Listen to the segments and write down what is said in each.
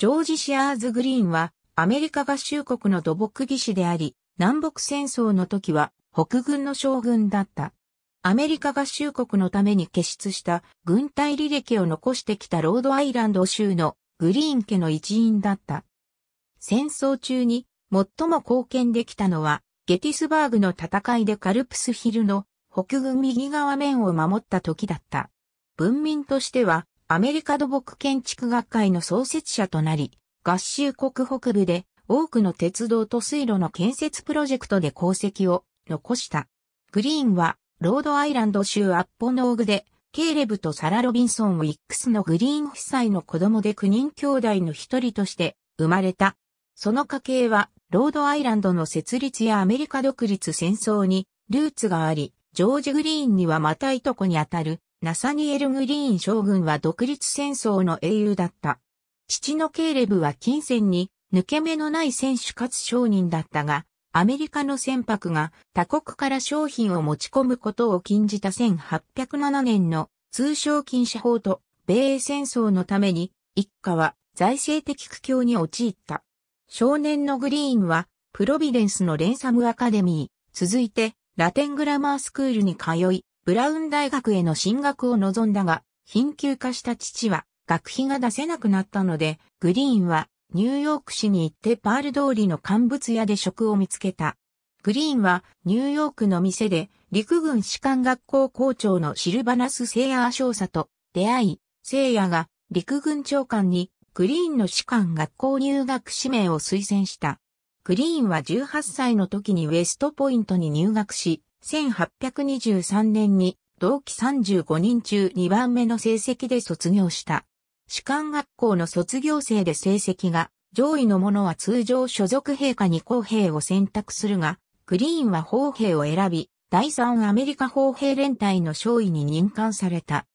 ジョージ・シアーズ・グリーンはアメリカ合衆国の土木技師であり、南北戦争の時は北軍の将軍だった。アメリカ合衆国のために結出した軍隊履歴を残してきたロードアイランド州のグリーン家の一員だった。戦争中に最も貢献できたのは、ゲティスバーグの戦いでカルプスヒルの北軍右側面を守った時だった。文民としては、アメリカ土木建築学会の創設者となり、合衆国北部で多くの鉄道と水路の建設プロジェクトで功績を残した。グリーンはロードアイランド州アッポノーグで、ケーレブとサラ・ロビンソン・ウィックスのグリーン夫妻の子供で9人兄弟の一人として生まれた。その家系は、ロードアイランドの設立やアメリカ独立戦争にルーツがあり、ジョージ・グリーンにはまたいとこにあたる、ナサニエル・グリーン将軍は独立戦争の英雄だった。父のケーレブは金銭に抜け目のない選手かつ商人だったが、アメリカの船舶が他国から商品を持ち込むことを禁じた1807年の通商禁止法と米英戦争のために一家は財政的苦境に陥った。少年のグリーンはプロビデンスのレンサムアカデミー、続いてラテングラマースクールに通い、ブラウン大学への進学を望んだが、貧窮化した父は学費が出せなくなったので、グリーンはニューヨーク市に行ってパール通りの乾物屋で職を見つけた。グリーンはニューヨークの店で陸軍士官学校校長のシルバナス・セイヤー少佐と出会い、セイヤが陸軍長官にグリーンの士官学校入学指名を推薦した。グリーンは18歳の時にウェストポイントに入学し、1823年に同期35人中2番目の成績で卒業した。士官学校の卒業生で成績が上位のものは通常所属兵科に砲兵を選択するが、グリーンは砲兵を選び、第三アメリカ砲兵連隊の少尉に任官された。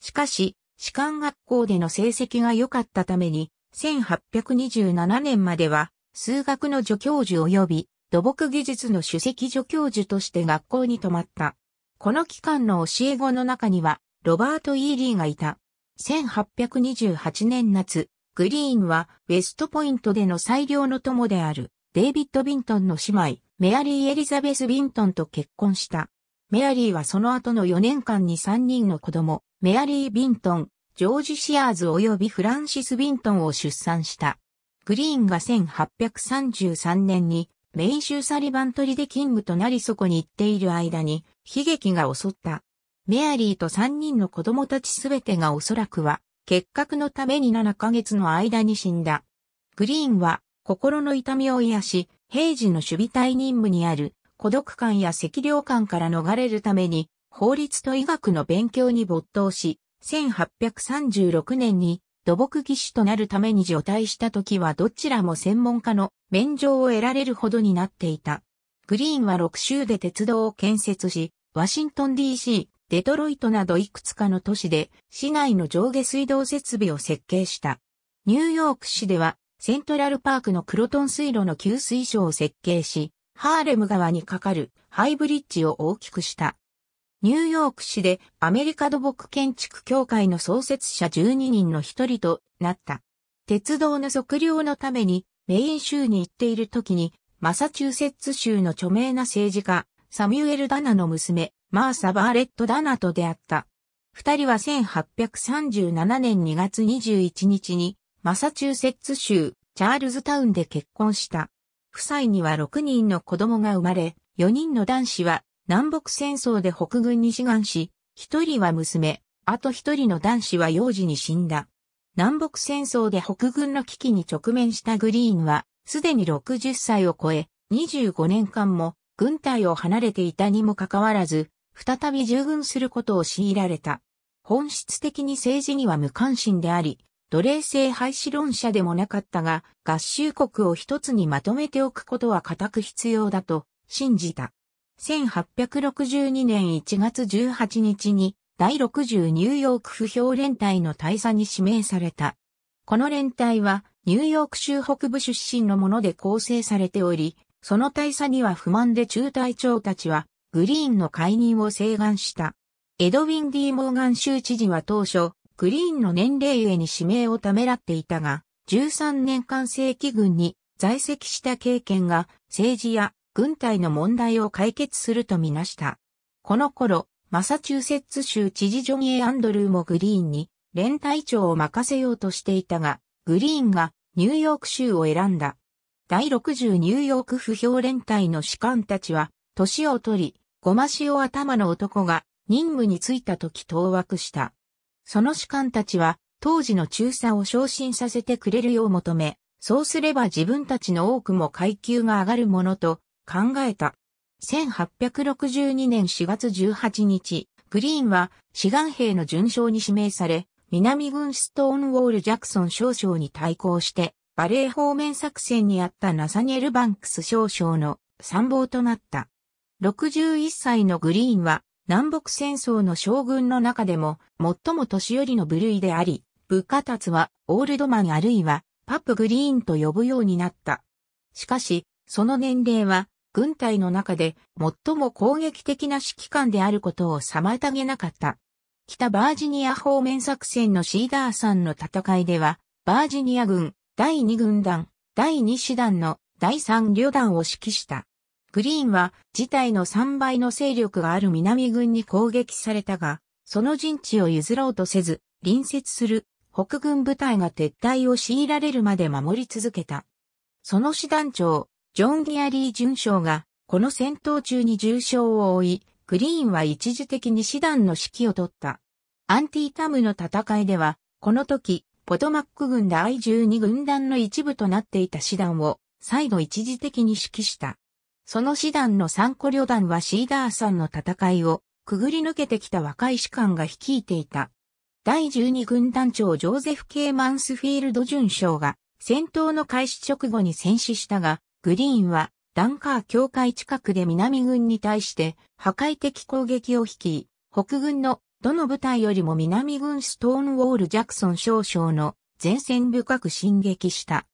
しかし、士官学校での成績が良かったために、1827年までは、数学の助教授及び、土木技術の首席助教授として学校に留まった。この期間の教え子の中には、ロバート・イーリーがいた。1828年夏、グリーンはウェストポイントでの最良の友であるデイビッド・ビントンの姉妹、メアリー・エリザベス・ビントンと結婚した。メアリーはその後の4年間に3人の子供、メアリー・ビントン、ジョージ・シアーズ及びフランシス・ビントンを出産した。グリーンが1833年にメイン州サリバン取りで勤務となりそこに行っている間に悲劇が襲った。メアリーと3人の子供たちすべてがおそらくは、結核のために7ヶ月の間に死んだ。グリーンは、心の痛みを癒し、平時の守備隊任務にある、孤独感や赤涼感から逃れるために、法律と医学の勉強に没頭し、1836年に土木技師となるために除隊した時はどちらも専門家の免状を得られるほどになっていた。グリーンは6州で鉄道を建設し、ワシントン DC、デトロイトなどいくつかの都市で市内の上下水道設備を設計した。ニューヨーク市ではセントラルパークのクロトン水路の給水所を設計し、ハーレム川に架かるハイブリッジを大きくした。ニューヨーク市でアメリカ土木建築協会の創設者12人の一人となった。鉄道の測量のためにメイン州に行っている時にマサチューセッツ州の著名な政治家サミュエル・ダナの娘マーサ・バーレット・ダナと出会った。二人は1837年2月21日にマサチューセッツ州チャールズタウンで結婚した。夫妻には6人の子供が生まれ、4人の男子は南北戦争で北軍に志願し、1人は娘、あと1人の男子は幼児に死んだ。南北戦争で北軍の危機に直面したグリーンは、すでに60歳を超え、25年間も軍隊を離れていたにもかかわらず、再び従軍することを強いられた。本質的に政治には無関心であり、奴隷制廃止論者でもなかったが、合衆国を一つにまとめておくことは固く必要だと信じた。1862年1月18日に第60ニューヨーク不評連隊の大佐に指名された。この連隊はニューヨーク州北部出身のもので構成されており、その大佐には不満で中隊長たちはグリーンの解任を請願した。エドウィン・ディ・モーガン州知事は当初、グリーンの年齢ゆえに指名をためらっていたが、13年間正規軍に在籍した経験が政治や軍隊の問題を解決するとみなした。この頃、マサチューセッツ州知事ジョニー・アンドルーもグリーンに連隊長を任せようとしていたが、グリーンがニューヨーク州を選んだ。第60ニューヨーク不評連隊の士官たちは、年を取り、ごま塩頭の男が任務に就いた時当惑した。その士官たちは、当時の中佐を昇進させてくれるよう求め、そうすれば自分たちの多くも階級が上がるものと考えた。1862年4月18日、グリーンは志願兵の準将に指名され、南軍ストーンウォール・ジャクソン少将に対抗して、バレー方面作戦にあったナサニエル・バンクス少将の参謀となった。61歳のグリーンは南北戦争の将軍の中でも最も年寄りの部類であり、部下たちはオールドマンあるいはパップグリーンと呼ぶようになった。しかし、その年齢は軍隊の中で最も攻撃的な指揮官であることを妨げなかった。北バージニア方面作戦のシーダー山の戦いでは、バージニア軍第2軍団、第2師団の第3旅団を指揮した。グリーンは事態の3倍の勢力がある南軍に攻撃されたが、その陣地を譲ろうとせず、隣接する北軍部隊が撤退を強いられるまで守り続けた。その師団長、ジョン・ギアリー准将が、この戦闘中に重傷を負い、グリーンは一時的に師団の指揮を取った。アンティータムの戦いでは、この時、ポトマック軍第12軍団の一部となっていた師団を、再度一時的に指揮した。その師団の三個旅団はシーダー山の戦いを、くぐり抜けてきた若い士官が率いていた。第12軍団長ジョーゼフ・ケー・マンスフィールド准将が、戦闘の開始直後に戦死したが、グリーンはダンカー境界近くで南軍に対して破壊的攻撃を率い、北軍のどの部隊よりも南軍ストーンウォール・ジャクソン少将の前線深く進撃した。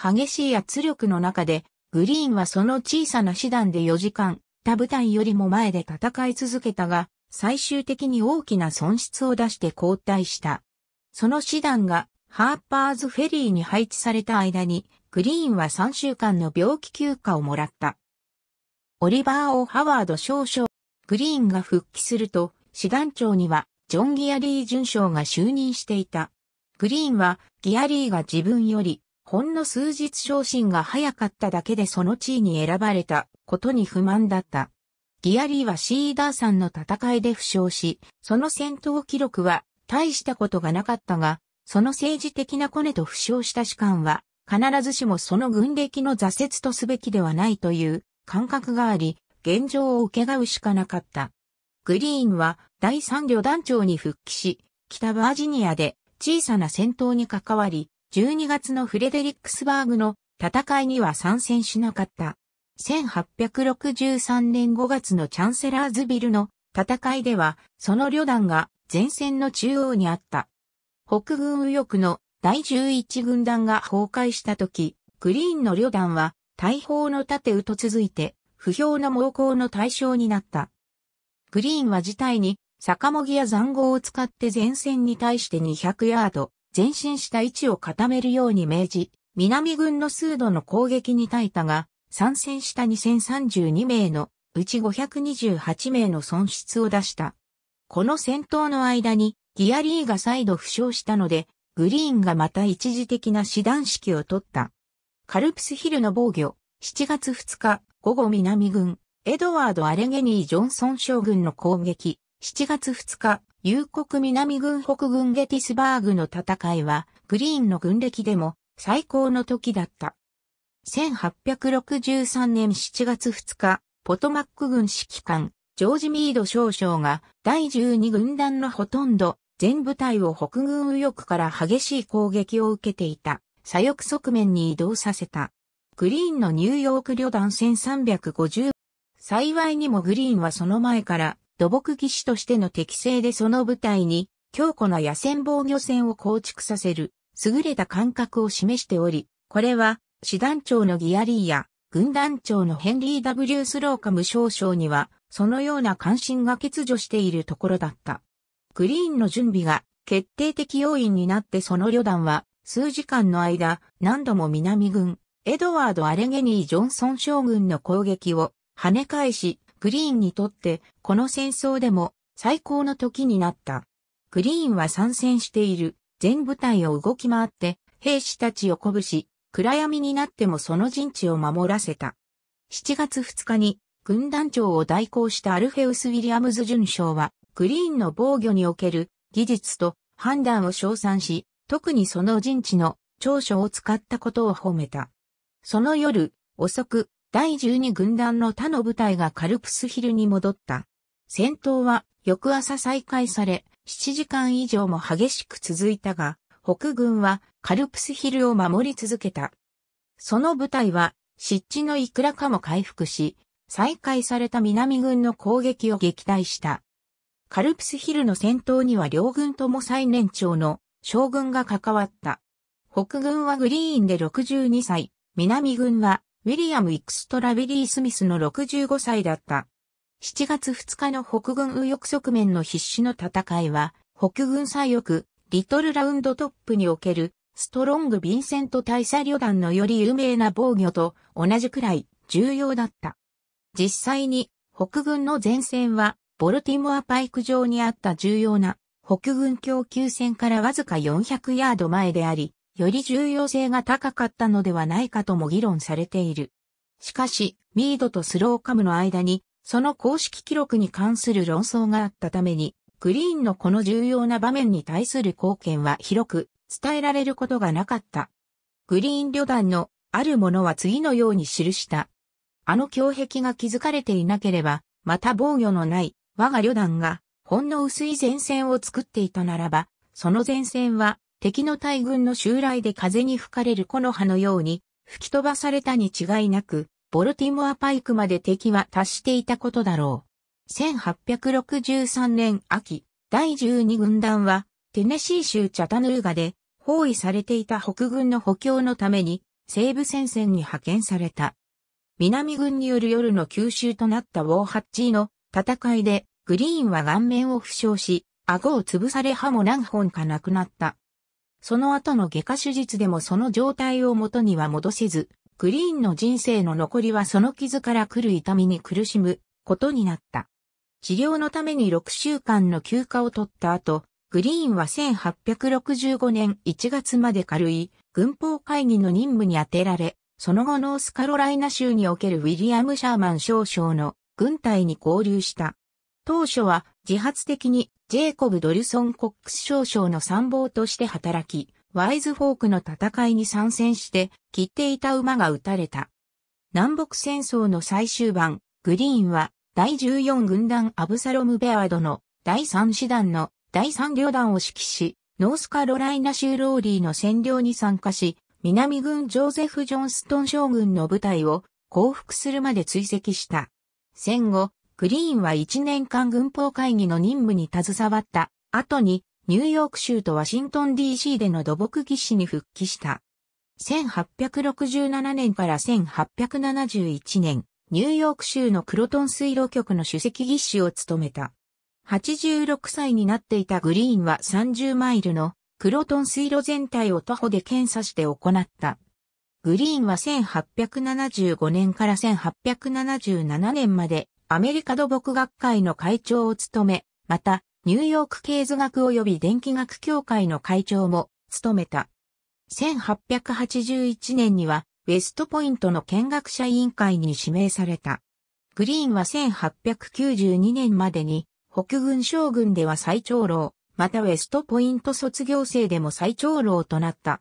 激しい圧力の中で、グリーンはその小さな師団で4時間、他部隊よりも前で戦い続けたが、最終的に大きな損失を出して交代した。その師団がハーパーズフェリーに配置された間に、グリーンは3週間の病気休暇をもらった。オリバー・オ・ハワード少々、グリーンが復帰すると、師団長には、ジョン・ギアリー准将が就任していた。グリーンは、ギアリーが自分より、ほんの数日昇進が早かっただけでその地位に選ばれたことに不満だった。ギアリーはシーダーさんの戦いで負傷し、その戦闘記録は大したことがなかったが、その政治的なコネと負傷した士官は、必ずしもその軍歴の挫折とすべきではないという感覚があり、現状を受けがうしかなかった。グリーンは第三旅団長に復帰し、北バージニアで小さな戦闘に関わり、12月のフレデリックスバーグの戦いには参戦しなかった。1863年5月のチャンセラーズビルの戦いでは、その旅団が前線の中央にあった。北軍右翼の第11軍団が崩壊した時、グリーンの旅団は大砲の盾うと続いて不評な猛攻の対象になった。グリーンは事態に坂もぎや残壕を使って前線に対して200ヤード前進した位置を固めるように命じ、南軍の数度の攻撃に耐えたが、参戦した2032名のうち528名の損失を出した。この戦闘の間にギアリーが再度負傷したので、グリーンがまた一時的な師団指揮を取った。カルプスヒルの防御、7月2日、午後南軍、エドワード・アレゲニー・ジョンソン将軍の攻撃、7月2日、夕国南軍北軍ゲティスバーグの戦いは、グリーンの軍歴でも最高の時だった。1863年7月2日、ポトマック軍指揮官、ジョージ・ミード少将が第12軍団のほとんど全部隊を北軍右翼から激しい攻撃を受けていた左翼側面に移動させた。グリーンのニューヨーク旅団1350。幸いにもグリーンはその前から土木技師としての適性でその部隊に強固な野戦防御線を構築させる優れた感覚を示しており、これは師団長のギアリーや軍団長のヘンリー・ W・ スローカム少将にはそのような関心が欠如しているところだった。グリーンの準備が決定的要因になってその旅団は数時間の間、何度も南軍、エドワード・アレゲニー・ジョンソン将軍の攻撃を跳ね返し、グリーンにとってこの戦争でも最高の時になった。グリーンは参戦している全部隊を動き回って兵士たちを鼓舞し、暗闇になってもその陣地を守らせた。7月2日に軍団長を代行したアルフェウス・ウィリアムズ准将は、グリーンの防御における技術と判断を称賛し、特にその陣地の長所を使ったことを褒めた。その夜、遅く、第12軍団の他の部隊がカルプスヒルに戻った。戦闘は翌朝再開され、7時間以上も激しく続いたが、北軍はカルプスヒルを守り続けた。その部隊は湿地のいくらかも回復し、再開された南軍の攻撃を撃退した。カルプスヒルの戦闘には両軍とも最年長の将軍が関わった。北軍はグリーンで62歳、南軍はウィリアム・イクストラビリー・スミスの65歳だった。7月2日の北軍右翼側面の必死の戦いは、北軍左翼、リトルラウンドトップにおけるストロング・ヴィンセント大佐旅団のより有名な防御と同じくらい重要だった。実際に北軍の前線はボルティモアパイク上にあった重要な北軍供給線からわずか400ヤード前であり、より重要性が高かったのではないかとも議論されている。しかし、ミードとスローカムの間に、その公式記録に関する論争があったために、グリーンのこの重要な場面に対する貢献は広く伝えられることがなかった。グリーン旅団のあるものは次のように記した。あの胸壁が築かれていなければ、また防御のない我が旅団がほんの薄い前線を作っていたならば、その前線は敵の大軍の襲来で風に吹かれる木の葉のように吹き飛ばされたに違いなく、ボルティモアパイクまで敵は達していたことだろう。1863年秋、第12軍団はテネシー州チャタヌーガで包囲されていた北軍の補強のために西部戦線に派遣された。南軍による夜の吸収となったウォーハッチーの戦いでグリーンは顔面を負傷し、顎を潰され歯も何本かなくなった。その後の外科手術でもその状態を元には戻せず、グリーンの人生の残りはその傷から来る痛みに苦しむことになった。治療のために6週間の休暇を取った後、グリーンは1865年1月まで軽い軍法会議の任務に充てられ、その後ノースカロライナ州におけるウィリアム・シャーマン少将の軍隊に合流した。当初は自発的にジェイコブ・ドルソン・コックス少将の参謀として働き、ワイズフォークの戦いに参戦して切っていた馬が撃たれた。南北戦争の最終盤、グリーンは第14軍団アブサロム・ベアードの第3師団の第3旅団を指揮し、ノースカロライナ州ローリーの占領に参加し、南軍ジョーゼフ・ジョンストン将軍の部隊を降伏するまで追跡した。戦後、グリーンは1年間軍法会議の任務に携わった後にニューヨーク州とワシントン DC での土木技師に復帰した。1867年から1871年、ニューヨーク州のクロトン水路局の首席技師を務めた。86歳になっていたグリーンは30マイルのクロトン水路全体を徒歩で検査して行った。グリーンは1875年から1877年までアメリカ土木学会の会長を務め、また、ニューヨーク経図学及び電気学協会の会長も務めた。1881年には、ウェストポイントの見学者委員会に指名された。グリーンは1892年までに、北軍将軍では最長老、またウェストポイント卒業生でも最長老となった。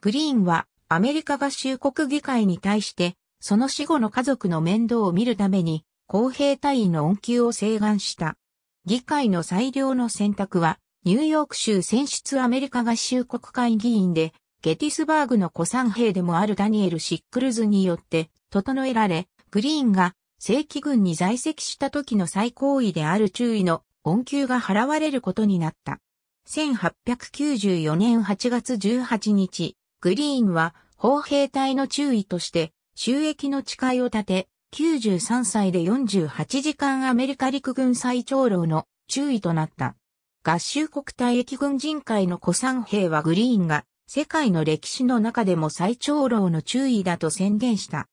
グリーンはアメリカ合衆国議会に対して、その死後の家族の面倒を見るために、公平隊員の恩給を請願した。議会の裁量の選択は、ニューヨーク州選出アメリカ合衆国会議員で、ゲティスバーグの古参兵でもあるダニエル・シックルズによって整えられ、グリーンが正規軍に在籍した時の最高位である注意の恩給が払われることになった。1894年8月18日、グリーンは砲兵隊の注意として収益の誓いを立て、93歳で48時間アメリカ陸軍最長老の注意となった。合衆国退役軍人会の古参兵はグリーンが世界の歴史の中でも最長老の注意だと宣言した。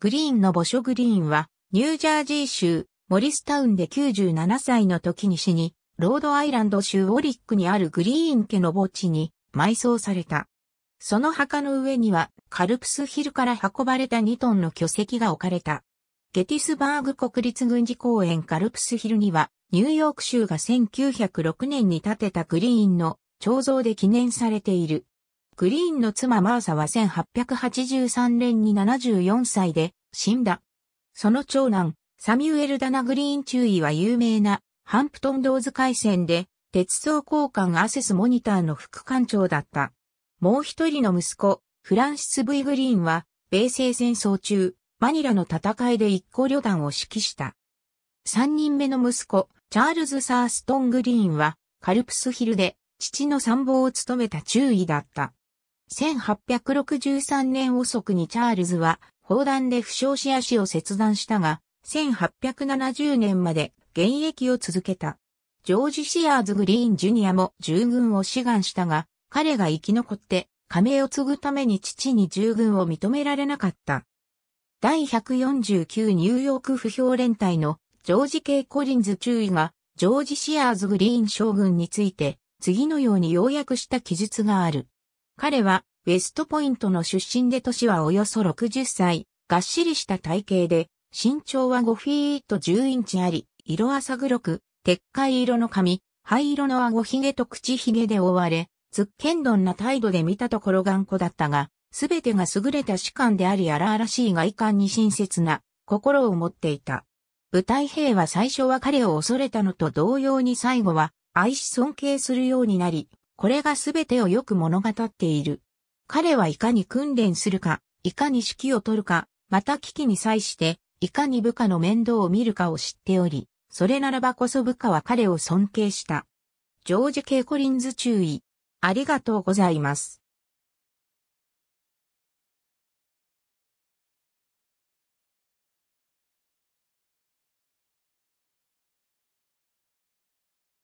グリーンの墓所グリーンは、ニュージャージー州、モリスタウンで97歳の時に死に、ロードアイランド州ウォリックにあるグリーン家の墓地に埋葬された。その墓の上には、カルプスヒルから運ばれた2トンの巨石が置かれた。ゲティスバーグ国立軍事公園カルプスヒルには、ニューヨーク州が1906年に建てたグリーンの彫像で記念されている。グリーンの妻マーサは1883年に74歳で死んだ。その長男、サミュエル・ダナ・グリーン中尉は有名なハンプトンドーズ海戦で鉄道交換アセスモニターの副艦長だった。もう一人の息子、フランシス・ブイ・グリーンは、米西戦争中、マニラの戦いで一個旅団を指揮した。三人目の息子、チャールズ・サーストン・グリーンは、カルプスヒルで父の参謀を務めた中尉だった。1863年遅くにチャールズは砲弾で負傷し足を切断したが、1870年まで現役を続けた。ジョージ・シアーズ・グリーン・ジュニアも従軍を志願したが、彼が生き残って加盟を継ぐために父に従軍を認められなかった。第149ニューヨーク不評連隊のジョージ・ケイ・コリンズ中尉がジョージ・シアーズ・グリーン将軍について次のように要約した記述がある。彼は、ウェストポイントの出身で年はおよそ60歳、がっしりした体型で、身長は5フィート10インチあり、色浅黒く、鉄塊色の髪、灰色の顎ひげと口ひげで覆われ、つっけんどんな態度で見たところ頑固だったが、すべてが優れた士官であり荒々しい外観に親切な心を持っていた。舞台兵は最初は彼を恐れたのと同様に最後は愛し尊敬するようになり、これがすべてをよく物語っている。彼はいかに訓練するか、いかに指揮を取るか、また危機に際して、いかに部下の面倒を見るかを知っており、それならばこそ部下は彼を尊敬した。ジョージ・ケイコリンズ注意。ありがとうございます。